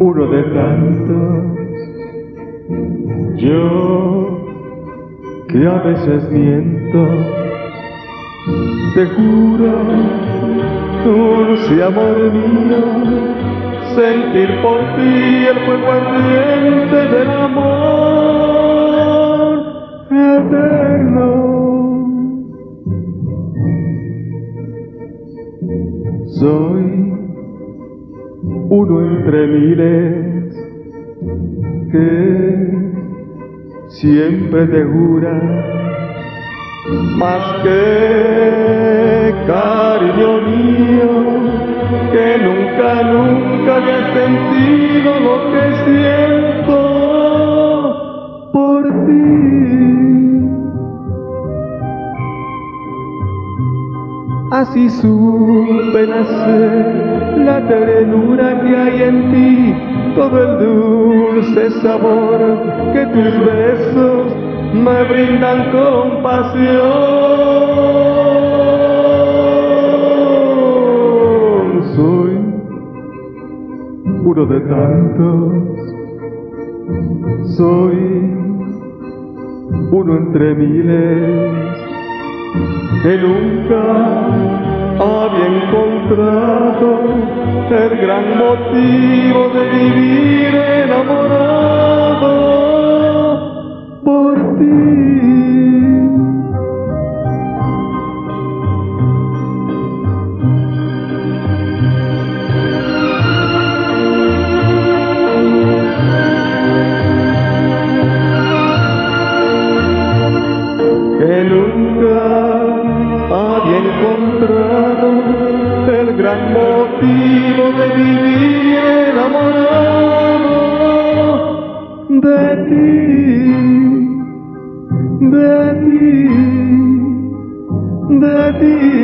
uno de tantos. Yo que a veces miento, te juro, dulce amor mío, sentir por ti el fuego ardiente del amor eterno. Soy uno entre miles que siempre te jura más que cariño mío, que nunca, nunca había sentido lo que Así supe nacer la ternura que hay en ti, todo el dulce sabor que tus besos me brindan compasión. Soy uno de tantos, soy uno entre miles que nunca había encontrado el gran motivo de vivir enamorado por ti. que nunca el gran motivo de vivir enamorado de ti, de ti, de ti,